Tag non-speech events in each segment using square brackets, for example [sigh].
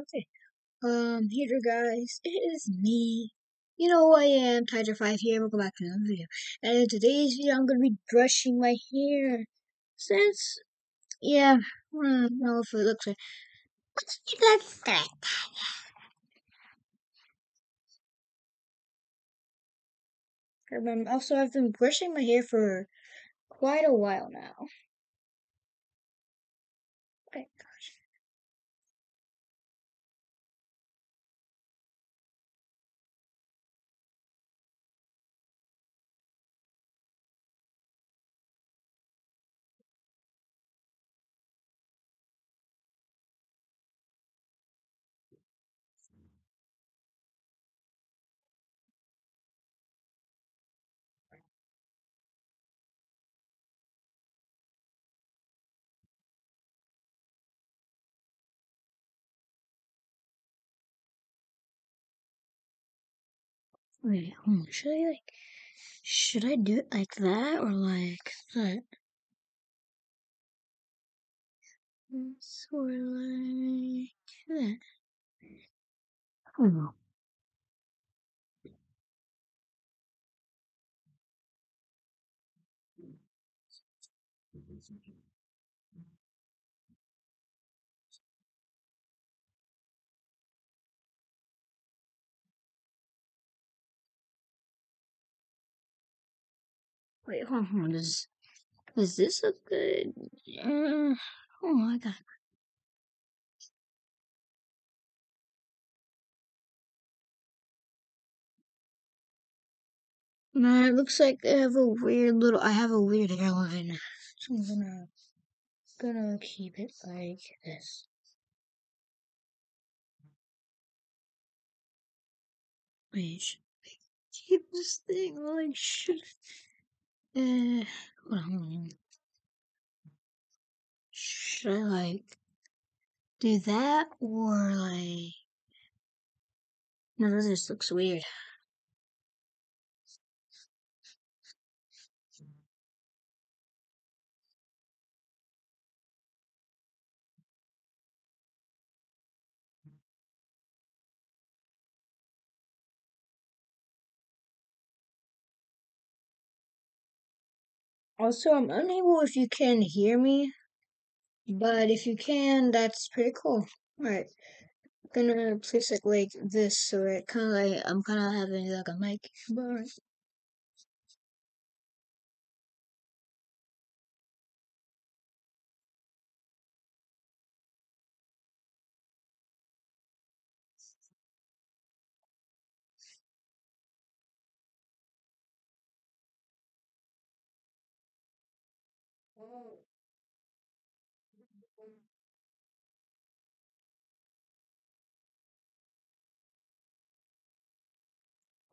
Okay. Um, here guys, it is me. You know who I am, Tiger5 here, welcome back to another video. And in today's video, I'm gonna be brushing my hair. Since, yeah, I don't know if it looks like, it looks good. Also, I've been brushing my hair for quite a while now. Okay, gosh. Wait, hold on. Should I like, should I do it like that or like that? Of like that. Oh, I don't know. Wait, hold on. Does does this look good? Uh, oh my god. No, it looks like I have a weird little. I have a weird hairline, so I'm gonna gonna keep it like this. Wait, keep this thing like should? Uh, hold on. Should I like do that or like? No, this looks weird. Also, I'm unable if you can hear me, but if you can, that's pretty cool. Alright, gonna place it like this, so it kind of like I'm kind of having like a mic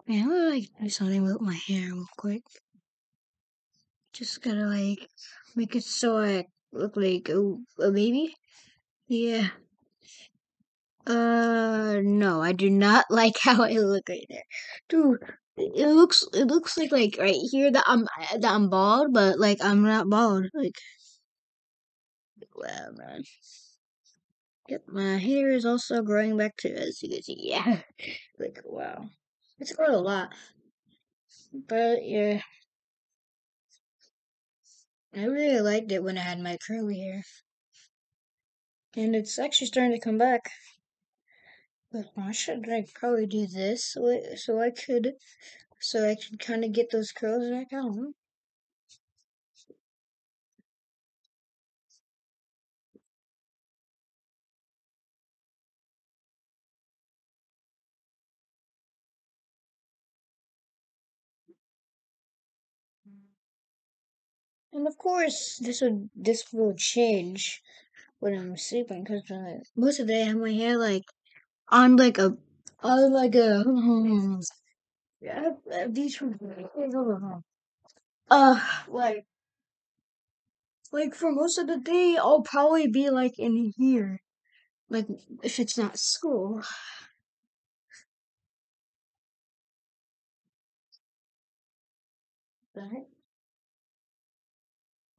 Man, I'm gonna like do something with my hair real quick. Just gotta like make it so I look like a, a baby. Yeah. Uh, no, I do not [laughs] like how I look right there, dude. It looks it looks like like right here that I'm that I'm bald, but like I'm not bald. Like, wow, man. Yep, my hair is also growing back too, as you can see. [laughs] Yeah, like wow, it's grown a lot. But yeah, I really liked it when I had my curly hair, and it's actually starting to come back. But I should like probably do this so I, could so I could kind of get those curls back out. And of course, this would this will change when I'm sleeping because most of the day I have my hair like on like a on like a yeah [sighs] uh like like for most of the day I'll probably be like in here like if it's not school. [sighs]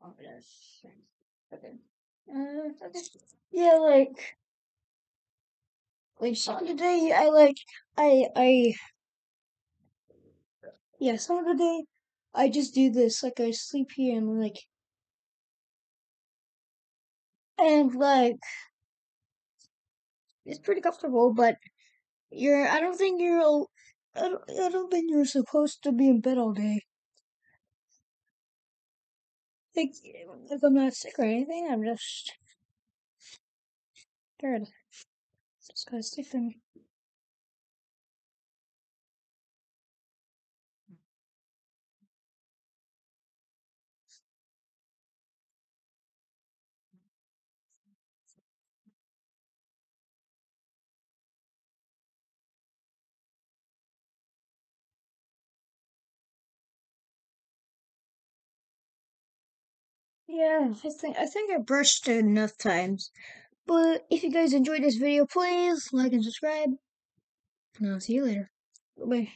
Oh. Okay. Uh, okay. Yeah, like like some of the day I like I I yeah some of the day I just do this like I sleep here and like and like it's pretty comfortable but you're I don't think you're I don't, I don't think you're supposed to be in bed all day. Like if I'm not sick or anything I'm just scared gotta sleep in Yeah, I think I think I brushed it enough times. But if you guys enjoyed this video, please like and subscribe. And I'll see you later. Bye.